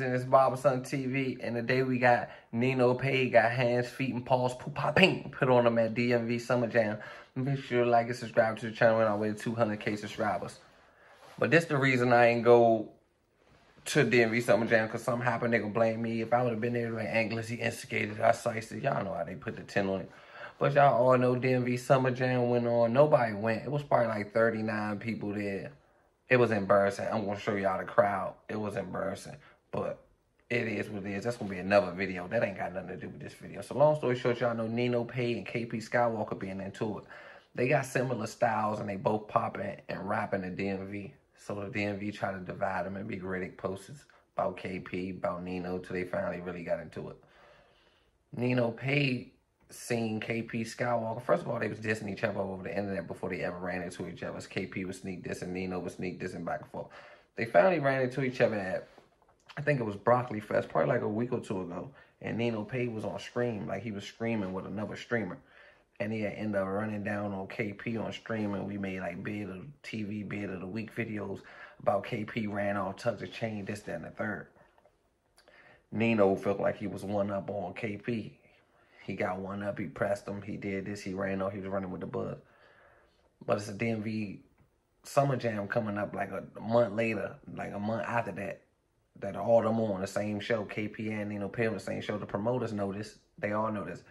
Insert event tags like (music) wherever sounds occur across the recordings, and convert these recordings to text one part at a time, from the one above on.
was it's Barbarason TV, and the day we got Nino Paid got hands, feet, and paws, poop, pop, put on them at DMV Summer Jam. Make sure to like and subscribe to the channel. On our way to 200k subscribers. But this the reason I ain't go to DMV Summer Jam because something happened. They gonna blame me. If I would have been there like Anglers, he instigated, I sliced it. Y'all know how they put the 10 on it. But y'all all know DMV Summer Jam went on. Nobody went. It was probably like 39 people there. It was embarrassing. I'm gonna show y'all the crowd. It was embarrassing. But it is what it is. That's gonna be another video. That ain't got nothing to do with this video. So long story short, y'all know Nino Paid and KP Skywalka being into it. They got similar styles and they both popping and rapping the DMV. So the DMV tried to divide them and be Riddick posts about KP, about Nino, till they finally really got into it. Nino Paid seen KP Skywalka. First of all, they was dissing each other over the internet before they ever ran into each other. KP was sneak dissing, Nino was sneak dissing back and forth. They finally ran into each other at, I think it was Broccoli Fest, probably like a week or two ago. And Nino Paid was on stream, like he was screaming with another streamer. And he ended up running down on KP on stream, and we made like bid of TV bid of the week videos about KP ran off, tucked a chain, this, that, and the third. Nino felt like he was one up on KP. He got one up, he pressed him, he did this, he ran off, he was running with the buzz. But it's a DMV Summer Jam coming up like a month later, like a month after that, that are all them on the same show, KP and Nino Paid the same show. The promoters know this, they all know this.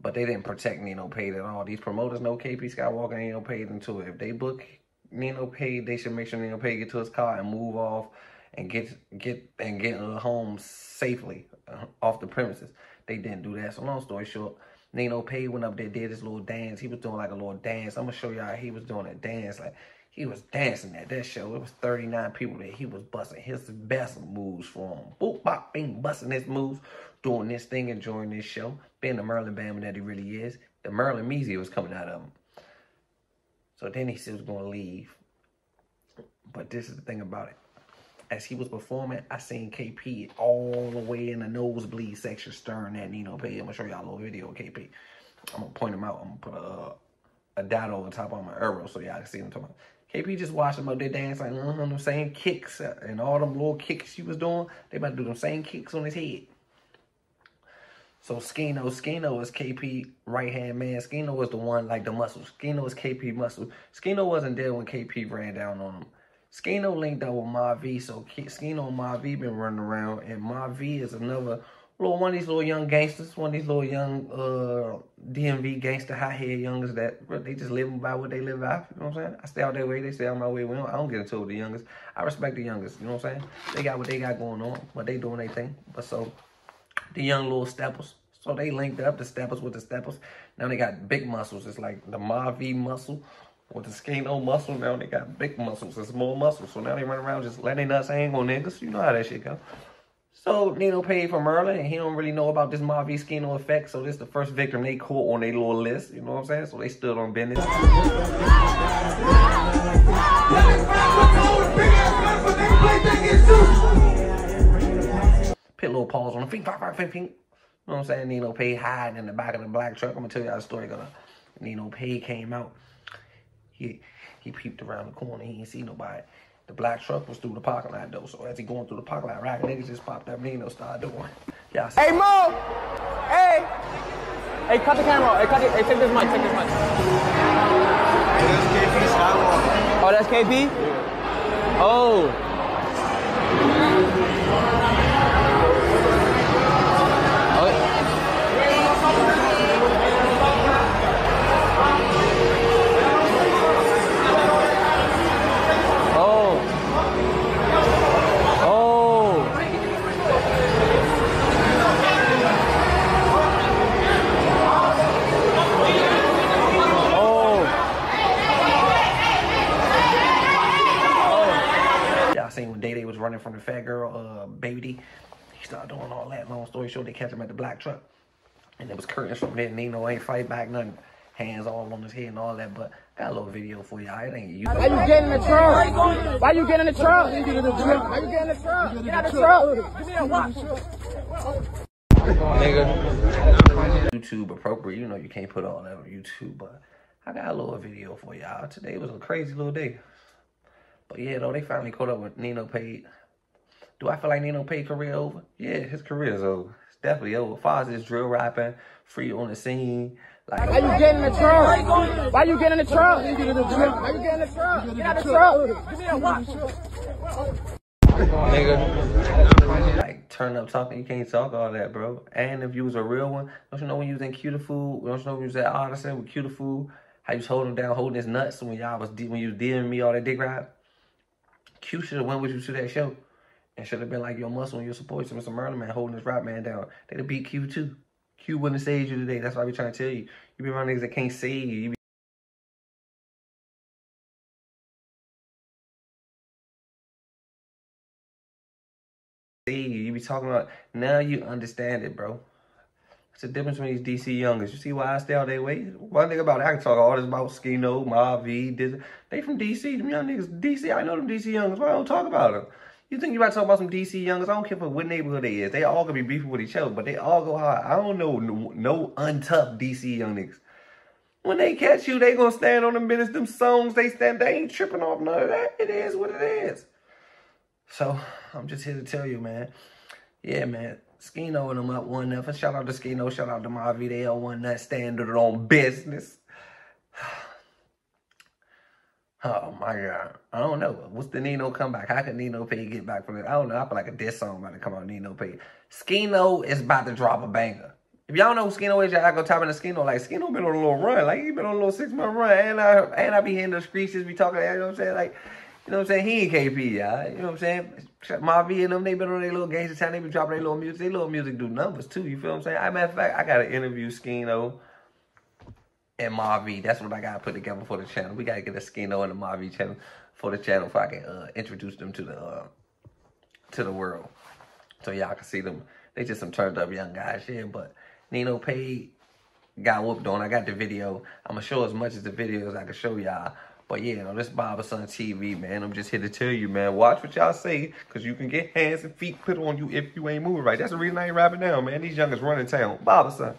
But they didn't protect Nino Paid at all. These promoters know KP Skywalka and Nino Paid into it. If they book Nino Paid, they should make sure Nino Paid get to his car and move off and get get and get home safely uh, off the premises. They didn't do that. So long story short, Nino Paid went up there, did his little dance. He was doing like a little dance. I'm gonna show y'all he was doing a dance. Like he was dancing at that show. It was 39 people there. He was busting his best moves for him. Boop, bop, bing, busting his moves, doing this thing, enjoying this show, being the Merlin Bama that he really is. The Merlin Measy was coming out of him. So then he said he was gonna leave. But this is the thing about it as he was performing, I seen KP all the way in the nosebleed section staring that Nino Paid. I'm gonna show y'all a little video of KP. I'm gonna point him out. I'm gonna put a, a dot over top on my arrow so y'all can see him talking. KP just watched him up there dancing, like, uh, them same kicks uh, and all them little kicks he was doing. They about to do them same kicks on his head. So Skino, Skino is KP right hand man. Skino was the one like the muscle. Skino is KP muscle. Skino wasn't there when KP ran down on him. Skino linked up with MarrV, so Skino and been running around, and MarrV is another little one of these little young gangsters, one of these little young uh, DMV gangster hot head youngers that they just living by what they live by. You know what I'm saying? I stay out their way, they stay out my way. We don't, I don't get into it with the youngest. I respect the youngest. You know what I'm saying? They got what they got going on, but they doing their thing. But so the young little steppers. So they linked up the steppers with the steppers. Now they got big muscles. It's like the MarrV muscle with the Skino muscle, now they got big muscles and small muscles. So now they run around just letting nuts hang on niggas. You know how that shit go. So Nino paid for Merlin, and he don't really know about this MarrV Skino effect. So this is the first victim they caught on their little list. You know what I'm saying? So they stood on business. Put little paws on the feet. You know what I'm saying? Nino Paid hiding in the back of the black truck. I'm gonna tell y'all the story. Gonna Nino Paid came out he he peeped around the corner. He didn't see nobody. The black truck was through the parking lot though. So as he going through the parking lot, right, niggas just popped up. Nino started doing. Yeah. Hey Mo. Hey. Hey, cut the camera. Hey, cut it. Hey, take this mic. Take this mic. That's KP Skywalka. Oh, that's KP. Yeah. Oh. Running from the fat girl, uh, baby. He started doing all that. Long story short, they catch him at the black truck. And it was curtains from there. Nino ain't fight back, nothing. Hands all on his head and all that. But got a little video for y'all. It ain't you. Why you getting in the truck? Why you getting in the truck? Why you getting in the truck? Why you getting in the truck? Get out the truck. Give me a watch. Nigga. YouTube appropriate. You know you can't put all that on YouTube, but I got a little video for y'all. Today was a crazy little day. But yeah, though, they finally caught up with Nino Paid Do I feel like Nino Paid career over? Yeah, his career is over. It's definitely over. Far as drill rapping, free on the scene. Like, Why you getting in the truck? Why you getting in the truck? Why you getting in the truck? Get out of the truck. Give me a watch. nigga. Like turn up talking, you can't talk all that, bro. And if you was a real one, don't you know when you was in Cutifood? Don't you know when you was at Artisan with Cutifood? How you was holding down, holding his nuts when y'all was when you was dealing me all that dick ride? Q should have went with you to that show. And should have been like your muscle and your support to Mr. Merlin man holding this rap man down. They'd have beat Q too. Q wouldn't have saved you today. That's why we trying to tell you. You be around niggas that can't save you. You be you. You be talking about now you understand it, bro. What's the difference between these DC youngers? You see why I stay all day way? One thing about it, I can talk all this about Skino, MarrV, they from DC. Them young niggas, DC, I know them DC youngers. Why I don't talk about them? You think you about to talk about some DC youngers? I don't care for what neighborhood they is. They all gonna be beefing with each other, but they all go hard. I don't know no, no untough DC young niggas. When they catch you, they gonna stand on the minutes, them songs they stand, they ain't tripping off none of that. It is what it is. So I'm just here to tell you, man. Yeah, man. Skino and them up one nothing. Shout out to Skino. Shout out to MarrV. They on one nut standard on business. (sighs) Oh my god. I don't know. What's the Nino comeback? How can Nino Paid get back from it? I don't know. I feel like a diss song about to come out Nino Paid. Skino is about to drop a banger. If y'all know who Skino is, y'all go type in the Skino. Like Skino been on a little run. Like he been on a little six month run. And I and I be hearing the screeches be talking, you know what I'm saying? Like, you know what I'm saying? He ain't KP, y'all. You know what I'm saying? MarrV and them, they been on their little gangster town. They been dropping their little music. Their little music do numbers too. You feel what I'm saying? I matter of fact, I gotta interview Skino and MarrV. That's what I gotta put together for the channel. We gotta get a Skino and a MarrV channel for the channel so I can uh, introduce them to the uh, to the world. So y'all can see them. They just some turned up young guys, yeah. But Nino Paid got whooped on. I got the video. I'm gonna show as much as the video as I can show y'all. But yeah, know, this Baba Son TV, man. I'm just here to tell you, man. Watch what y'all say, cause you can get hands and feet put on you if you ain't moving right. That's the reason I ain't rapping now, man. These youngers running town. Baba Son.